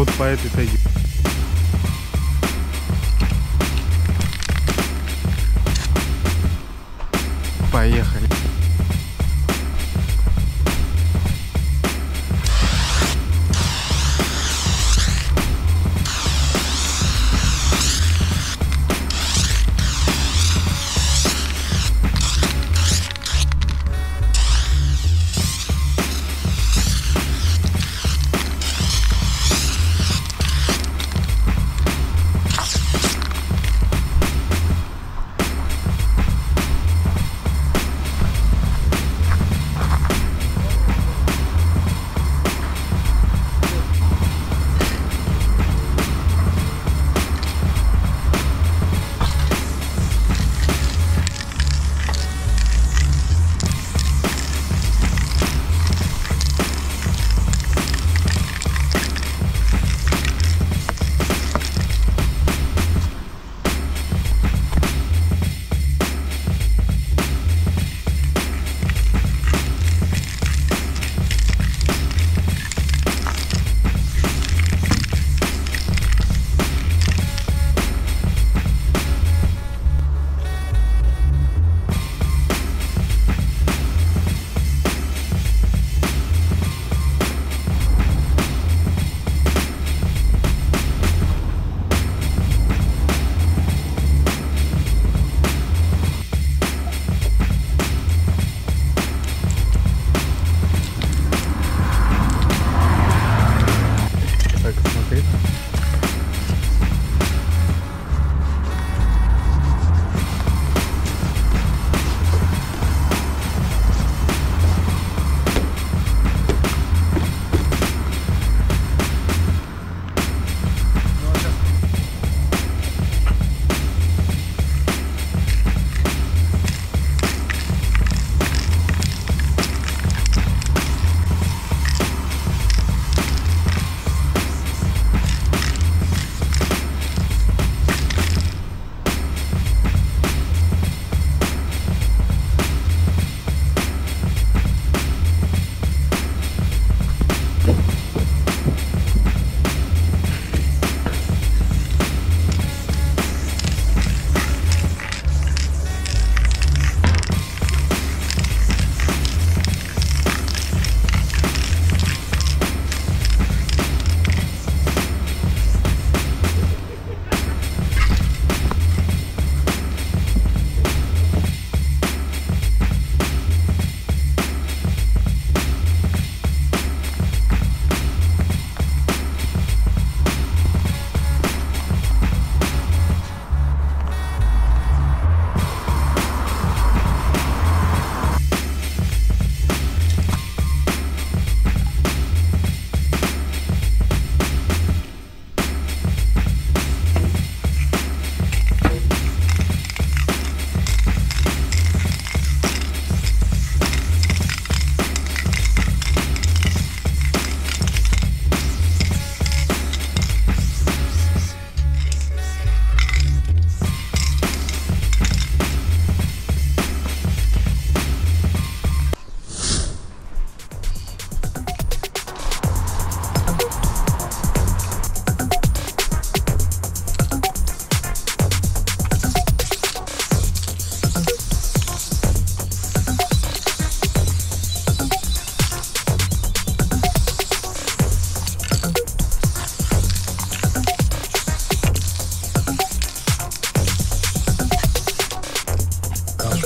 вот по этой тайге. Поехали. Não tem nada.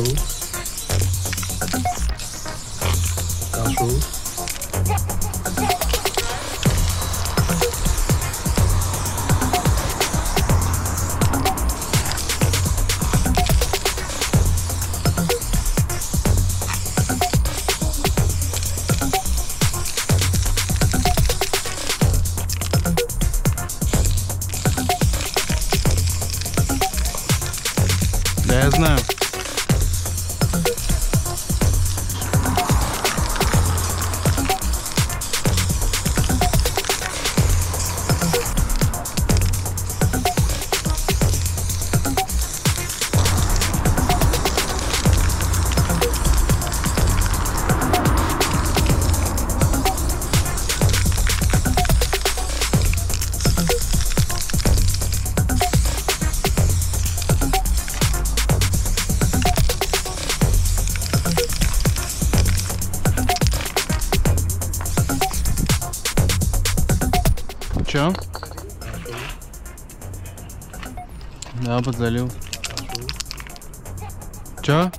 cao su cao su Да, подзалил. Чё?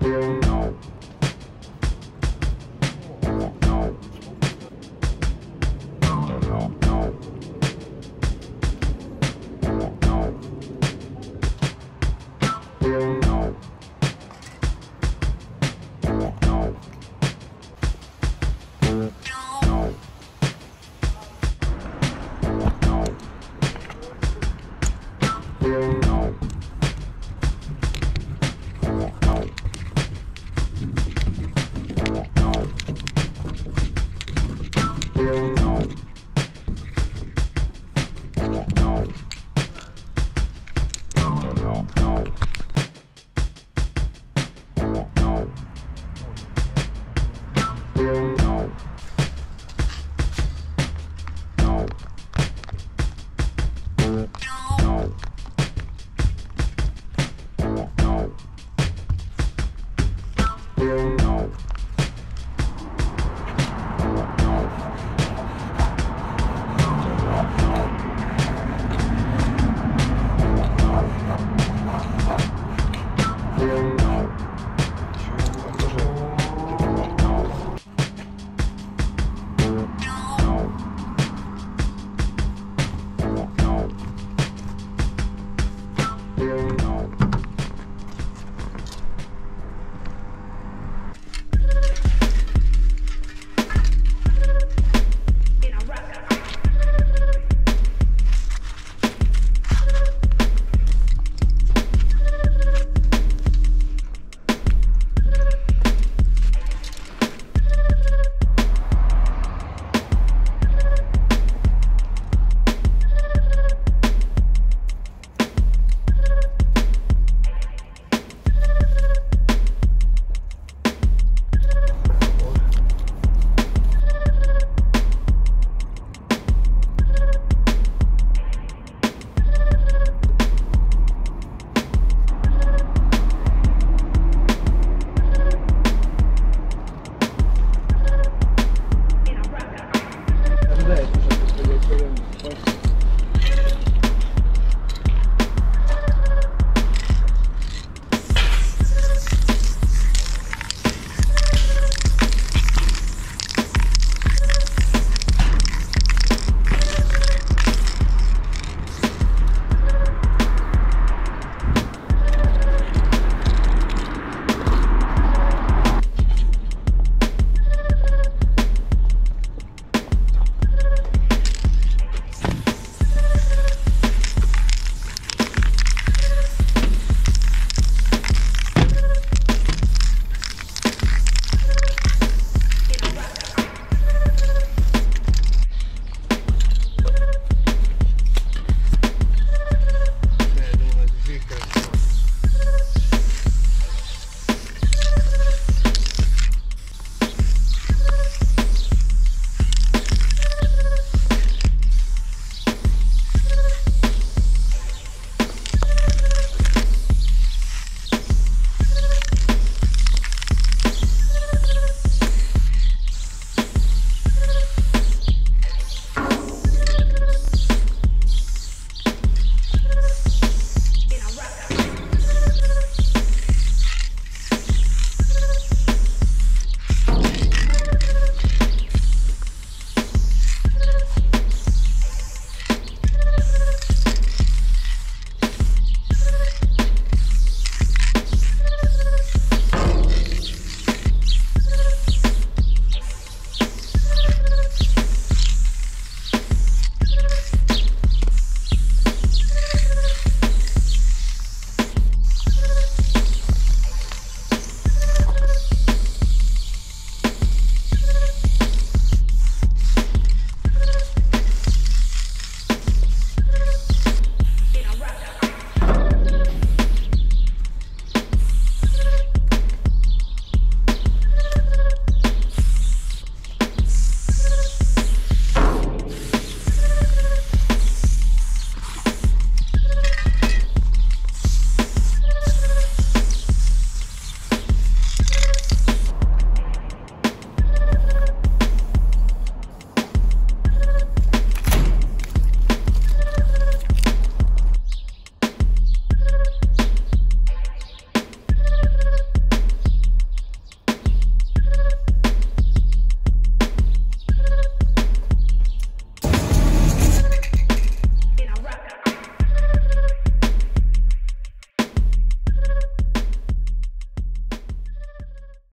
Thank you. Thank you.